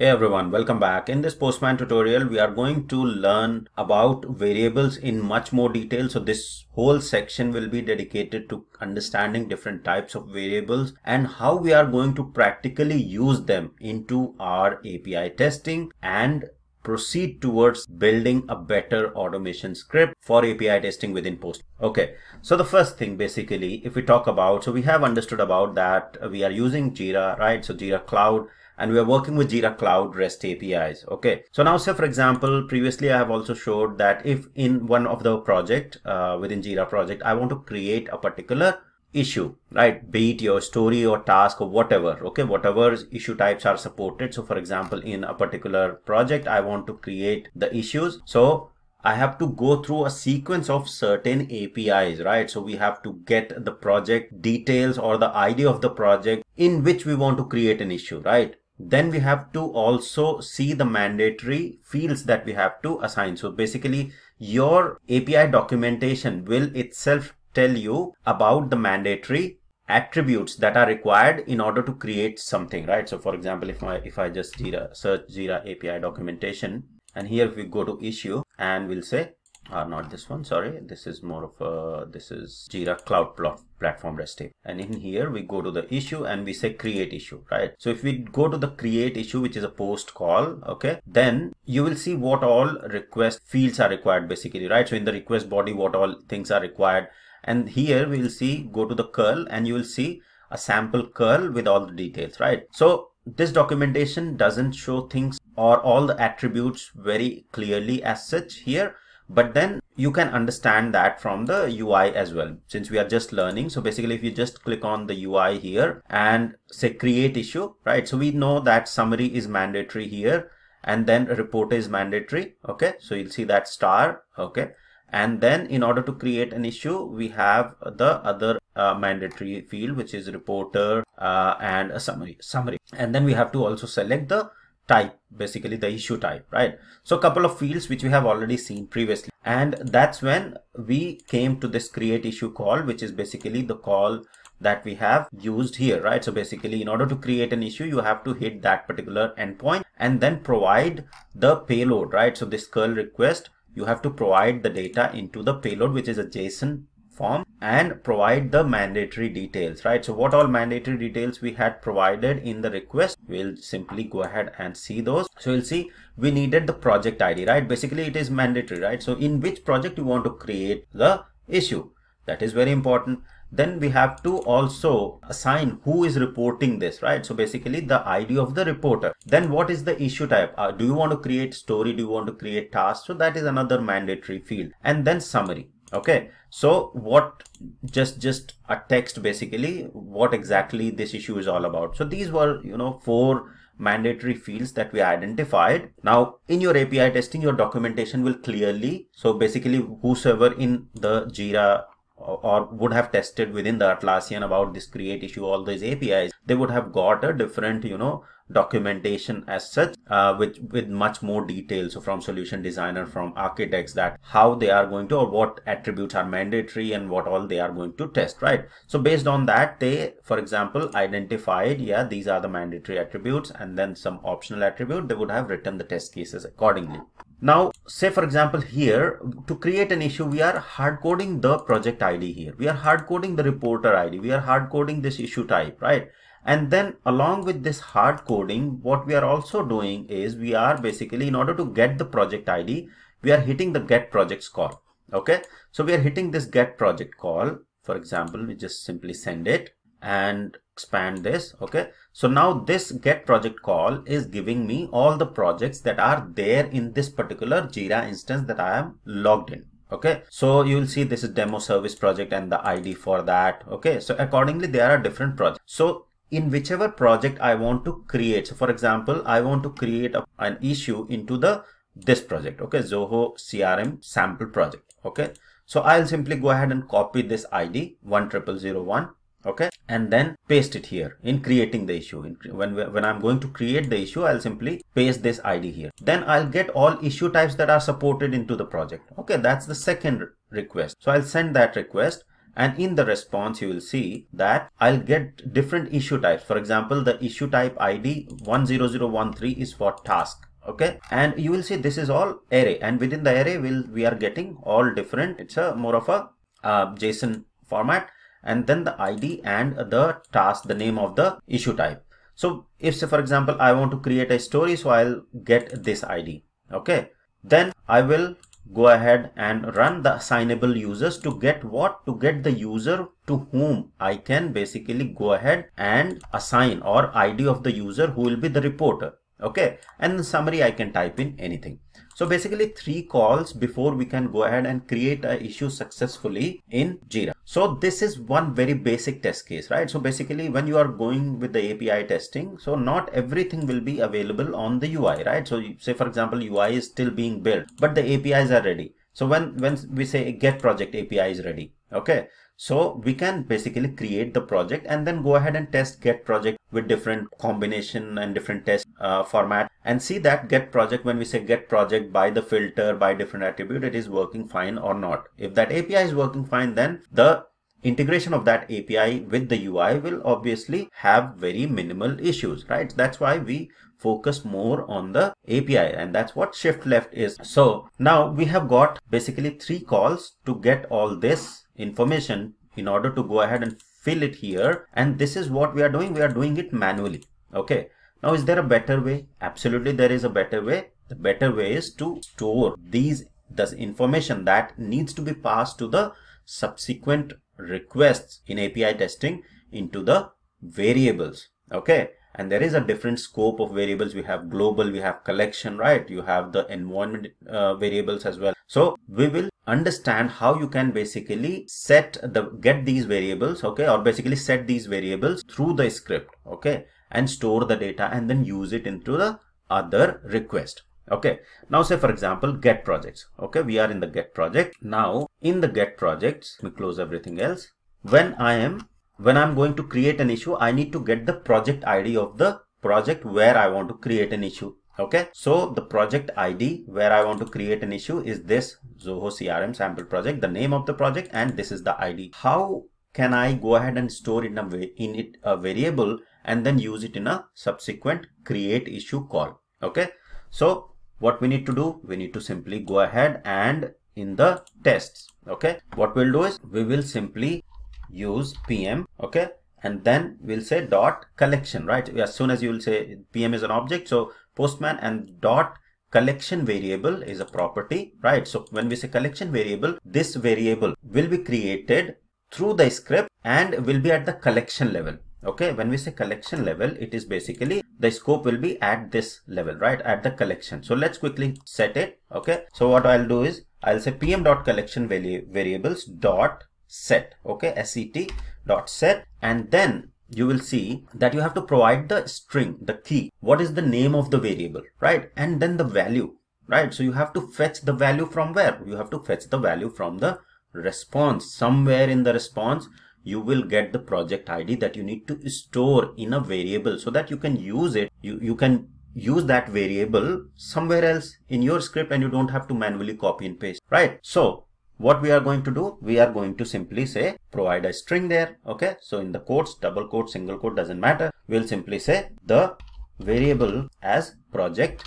Hey everyone, welcome back. In this Postman tutorial, we are going to learn about variables in much more detail. So this whole section will be dedicated to understanding different types of variables and how we are going to practically use them into our API testing and proceed towards building a better automation script for API testing within Post. Okay, so the first thing basically, if we talk about, so we have understood about that we are using Jira, right? So Jira Cloud and we are working with Jira Cloud REST APIs. Okay. So now say for example, previously I have also showed that if in one of the project uh, within Jira project, I want to create a particular issue, right? Be it your story or task or whatever. Okay. Whatever issue types are supported. So for example, in a particular project, I want to create the issues. So I have to go through a sequence of certain APIs, right? So we have to get the project details or the ID of the project in which we want to create an issue, right? Then we have to also see the mandatory fields that we have to assign. So basically your API documentation will itself tell you about the mandatory attributes that are required in order to create something, right? So for example, if I, if I just Jira, search Jira API documentation and here we go to issue and we'll say uh, not this one sorry. This is more of a this is jira cloud plot platform rest API. and in here we go to the issue and we say create issue right? So if we go to the create issue which is a post call okay then you will see what all request fields are required basically right? So in the request body what all things are required. And here we will see go to the curl and you will see a sample curl with all the details right? So this documentation doesn't show things or all the attributes very clearly as such here but then you can understand that from the UI as well since we are just learning. So basically if you just click on the UI here and say create issue right? So we know that summary is mandatory here and then report is mandatory. Okay. So you'll see that star. Okay. And then in order to create an issue we have the other uh, mandatory field which is reporter uh, and a summary summary. And then we have to also select the type basically the issue type right? So a couple of fields which we have already seen previously and that's when we came to this create issue call which is basically the call that we have used here right? So basically in order to create an issue you have to hit that particular endpoint and then provide the payload right? So this curl request you have to provide the data into the payload which is a json form and provide the mandatory details, right? So what all mandatory details we had provided in the request, we'll simply go ahead and see those. So you'll see we needed the project ID, right? Basically it is mandatory, right? So in which project you want to create the issue. That is very important then we have to also assign who is reporting this right so basically the id of the reporter then what is the issue type uh, do you want to create story do you want to create task so that is another mandatory field and then summary okay. So what just just a text basically what exactly this issue is all about. So these were you know four mandatory fields that we identified. Now in your api testing your documentation will clearly so basically whosoever in the jira or would have tested within the Atlassian about this create issue, all these APIs, they would have got a different, you know, documentation as such, uh, with, with much more details so from solution designer, from architects that how they are going to, or what attributes are mandatory and what all they are going to test, right? So based on that, they, for example, identified, yeah, these are the mandatory attributes and then some optional attribute, they would have written the test cases accordingly. Now, say for example here, to create an issue, we are hard coding the project ID here. We are hard coding the reporter ID. We are hard coding this issue type, right? And then along with this hard coding, what we are also doing is we are basically, in order to get the project ID, we are hitting the get projects call. Okay. So we are hitting this get project call. For example, we just simply send it and expand this okay? So now this get project call is giving me all the projects that are there in this particular jira instance that i am logged in okay? So you will see this is demo service project and the id for that okay? So accordingly there are different projects. So in whichever project i want to create so for example i want to create a, an issue into the this project okay? Zoho crm sample project okay? So i'll simply go ahead and copy this id 10001 okay? And then paste it here in creating the issue. When when i'm going to create the issue i'll simply paste this id here. Then i'll get all issue types that are supported into the project. Okay that's the second request. So i'll send that request and in the response you will see that I'll get different issue types. For example, the issue type ID 10013 is for task. Okay? And you will see this is all array. And within the array will we are getting all different. It's a more of a uh, json format and then the id and the task the name of the issue type. So if say for example i want to create a story so i'll get this id okay? Then i will go ahead and run the assignable users to get what? To get the user to whom I can basically go ahead and assign or ID of the user who will be the reporter. Okay? And in summary I can type in anything so basically three calls before we can go ahead and create a issue successfully in Jira. So this is one very basic test case, right? So basically when you are going with the API testing, so not everything will be available on the UI, right? So say for example, UI is still being built, but the APIs are ready. So when, when we say get project API is ready, okay? So we can basically create the project and then go ahead and test get project with different combination and different test uh, format and see that get project when we say get project by the filter by different attribute it is working fine or not. If that API is working fine then the integration of that API with the UI will obviously have very minimal issues, right? That's why we focus more on the API and that's what shift left is. So now we have got basically three calls to get all this information in order to go ahead and fill it here. And this is what we are doing. We are doing it manually. Okay. Now is there a better way? Absolutely there is a better way. The better way is to store these the information that needs to be passed to the subsequent requests in API testing into the variables. Okay and there is a different scope of variables. We have global we have collection right? You have the environment uh, variables as well. So we will understand how you can basically set the get these variables okay? Or basically set these variables through the script okay? And store the data and then use it into the other request okay? Now say for example get projects okay? We are in the get project. Now in the get projects we close everything else. When i am when i'm going to create an issue i need to get the project id of the project where i want to create an issue. Okay? So the project id where i want to create an issue is this zoho crm sample project the name of the project and this is the id how can i go ahead and store in a way in it a variable and then use it in a subsequent create issue call? Okay? So what we need to do we need to simply go ahead and in the tests. Okay? What we'll do is we will simply use pm okay and then we'll say dot collection right as soon as you will say pm is an object so postman and dot collection variable is a property, right? So when we say collection variable, this variable will be created through the script and will be at the collection level. Okay, when we say collection level, it is basically the scope will be at this level, right? At the collection. So let's quickly set it. Okay, so what I'll do is I'll say pm dot collection variables dot set. Okay, set dot set, and then you will see that you have to provide the string, the key. What is the name of the variable, right? And then the value, right? So you have to fetch the value from where? You have to fetch the value from the response. Somewhere in the response, you will get the project ID that you need to store in a variable so that you can use it. You, you can use that variable somewhere else in your script and you don't have to manually copy and paste, right? So what we are going to do we are going to simply say provide a string there okay? So in the quotes double quote single quote doesn't matter. We'll simply say the variable as project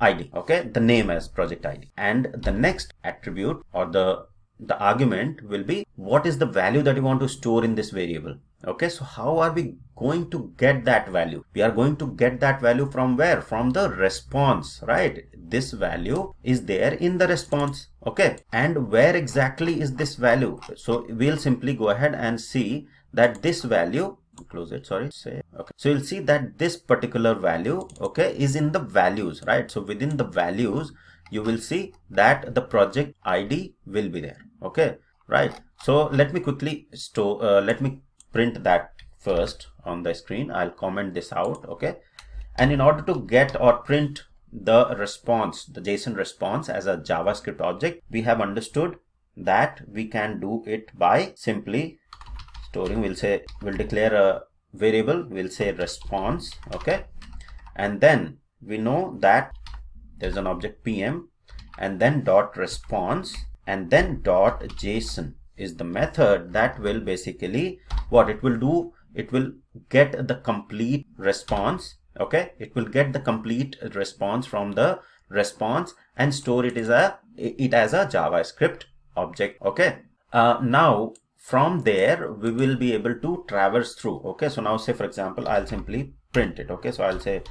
id okay? The name as project id and the next attribute or the the argument will be what is the value that you want to store in this variable okay so how are we going to get that value? We are going to get that value from where? From the response right? This value is there in the response okay? And where exactly is this value? So we'll simply go ahead and see that this value close it sorry say okay. So you'll see that this particular value okay is in the values right? So within the values you will see that the project id will be there okay? Right. So let me quickly store uh, let me print that first on the screen. I'll comment this out okay? And in order to get or print the response the JSON response as a JavaScript object we have understood that we can do it by simply storing we'll say we'll declare a variable we'll say response okay? And then we know that there's an object pm and then dot response and then dot json is the method that will basically what it will do it will get the complete response okay? It will get the complete response from the response and store it as a it as a javascript object okay? Uh, now from there we will be able to traverse through okay? So now say for example i'll simply print it okay? So i'll say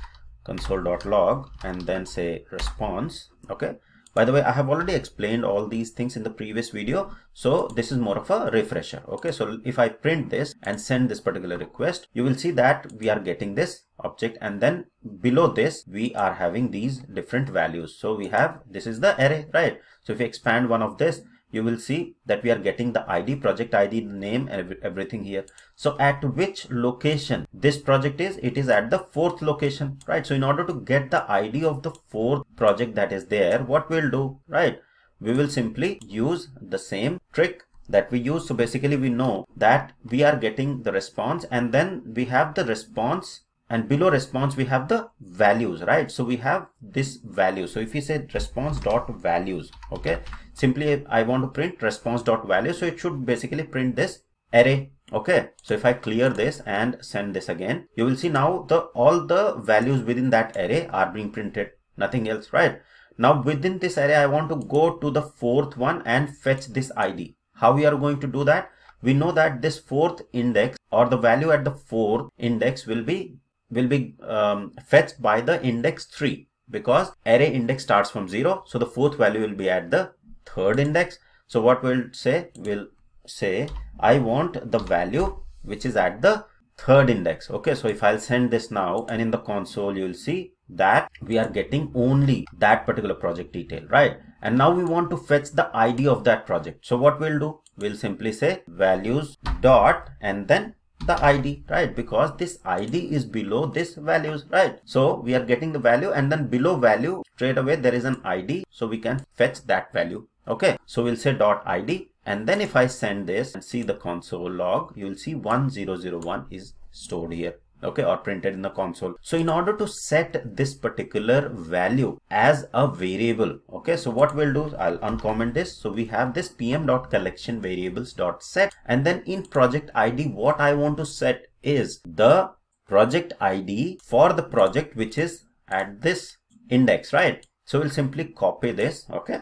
console.log and then say response okay by the way i have already explained all these things in the previous video so this is more of a refresher okay? So if i print this and send this particular request you will see that we are getting this object and then below this we are having these different values. So we have this is the array right? So if we expand one of this you will see that we are getting the id project id name and everything here. So at which location this project is it is at the fourth location right? So in order to get the id of the fourth project that is there what we'll do right? We will simply use the same trick that we use. So basically we know that we are getting the response and then we have the response and below response we have the values right? So we have this value. So if we say response dot values okay? Simply i want to print response dot value. So it should basically print this array okay? So if i clear this and send this again you will see now the all the values within that array are being printed. Nothing else right? Now within this array i want to go to the fourth one and fetch this id how we are going to do that? We know that this fourth index or the value at the fourth index will be will be um, fetched by the index 3 because array index starts from 0 so the fourth value will be at the third index. So what we'll say we'll say I want the value which is at the third index. Okay so if I'll send this now and in the console you'll see that we are getting only that particular project detail right? And now we want to fetch the ID of that project. So what we'll do we'll simply say values dot and then the id right? Because this id is below this values right? So we are getting the value and then below value straight away there is an id so we can fetch that value okay? So we'll say dot id and then if i send this and see the console log you will see 1001 is stored here okay or printed in the console. So in order to set this particular value as a variable okay so what we'll do i'll uncomment this. So we have this pm.collection variables dot set and then in project id what i want to set is the project id for the project which is at this index right? So we'll simply copy this okay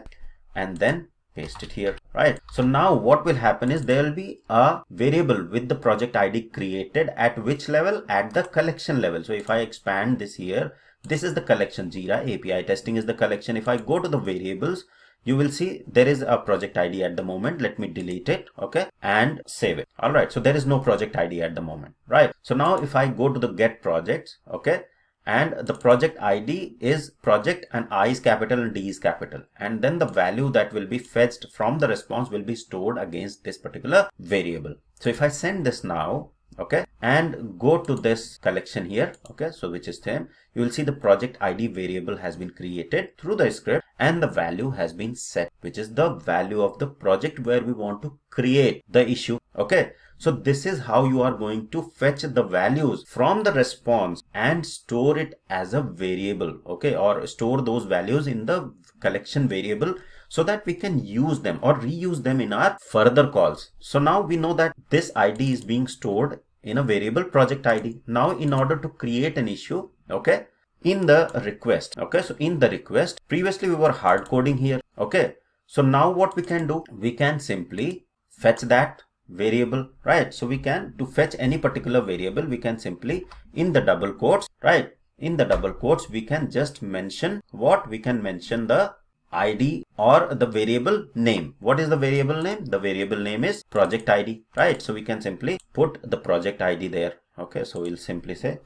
and then paste it here right? So now what will happen is there will be a variable with the project id created at which level? At the collection level. So if i expand this here this is the collection jira api testing is the collection. If i go to the variables you will see there is a project id at the moment. Let me delete it okay? And save it. All right. So there is no project id at the moment right? So now if i go to the get projects okay and the project ID is project and I is capital and D is capital and then the value that will be fetched from the response will be stored against this particular variable. So if I send this now okay and go to this collection here okay so which is them you will see the project id variable has been created through the script and the value has been set which is the value of the project where we want to create the issue okay so this is how you are going to fetch the values from the response and store it as a variable, okay, or store those values in the collection variable so that we can use them or reuse them in our further calls. So now we know that this ID is being stored in a variable project ID. Now in order to create an issue, okay, in the request, okay, so in the request, previously we were hard coding here, okay. So now what we can do, we can simply fetch that variable right? So we can to fetch any particular variable we can simply in the double quotes right? In the double quotes we can just mention what? We can mention the id or the variable name. What is the variable name? The variable name is project id right? So we can simply put the project id there. Okay so we'll simply say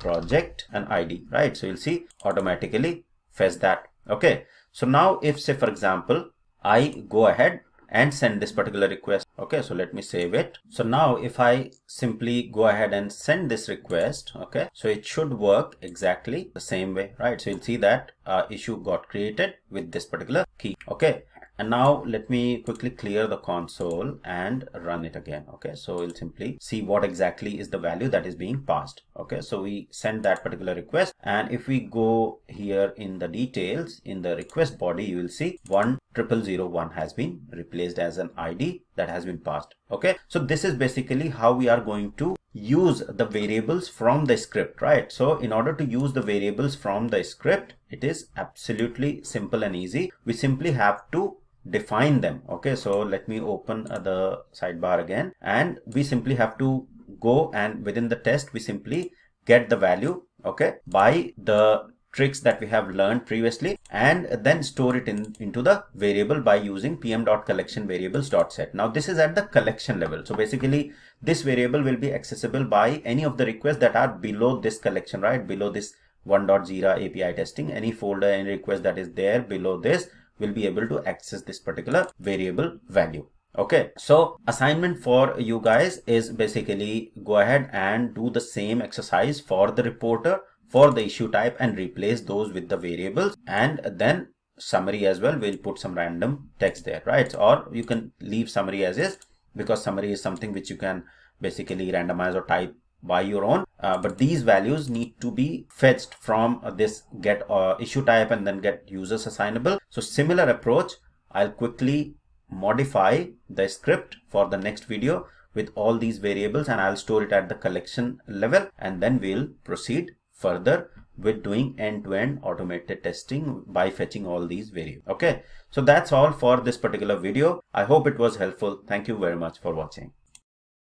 project and id right? So you'll see automatically fetch that. Okay so now if say for example i go ahead and send this particular request. Okay, so let me save it. So now if I simply go ahead and send this request, okay, so it should work exactly the same way, right? So you'll see that uh, issue got created with this particular key. Okay, and now let me quickly clear the console and run it again okay so we'll simply see what exactly is the value that is being passed okay so we send that particular request and if we go here in the details in the request body you will see one triple zero one has been replaced as an id that has been passed. Okay? So this is basically how we are going to use the variables from the script right? So in order to use the variables from the script it is absolutely simple and easy. We simply have to define them. Okay? So let me open uh, the sidebar again. And we simply have to go and within the test we simply get the value okay by the tricks that we have learned previously and then store it in into the variable by using pm.collection variables.set. Now this is at the collection level. So basically this variable will be accessible by any of the requests that are below this collection, right? Below this 1.0 API testing, any folder, any request that is there below this will be able to access this particular variable value okay so assignment for you guys is basically go ahead and do the same exercise for the reporter for the issue type and replace those with the variables. And then summary as well we'll put some random text there right? Or you can leave summary as is because summary is something which you can basically randomize or type by your own. Uh, but these values need to be fetched from this get uh, issue type and then get users assignable. So similar approach i'll quickly modify the script for the next video with all these variables and i'll store it at the collection level and then we'll proceed further with doing end-to-end -end automated testing by fetching all these variables. Okay? So that's all for this particular video. I hope it was helpful. Thank you very much for watching